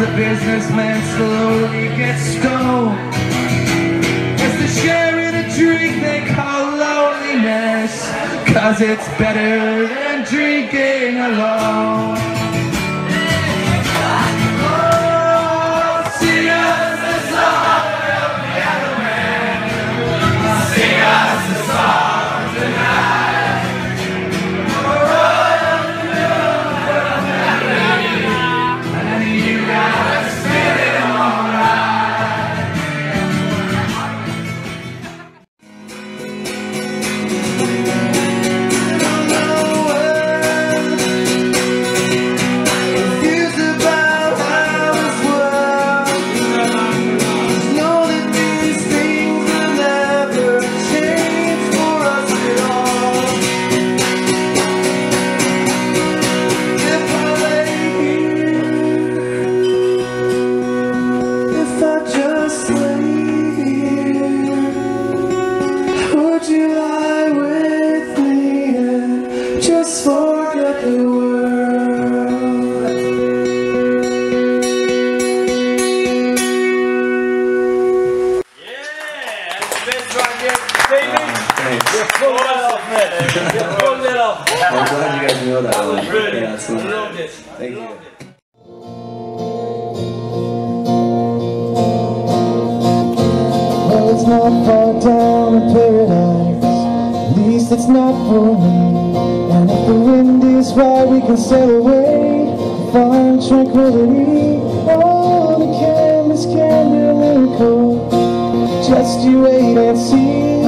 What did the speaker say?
the businessman slowly gets stoned. As the sharing a drink they call loneliness, cause it's better than drinking alone. Just forget the world? I'm glad you guys know that one. Yeah, it's fun. Loved it. Thank you. Well, it's not far down in paradise. At least it's not for me. The wind is right, we can sail away find tranquility. Oh, the canvas can be a miracle. Just you wait and see.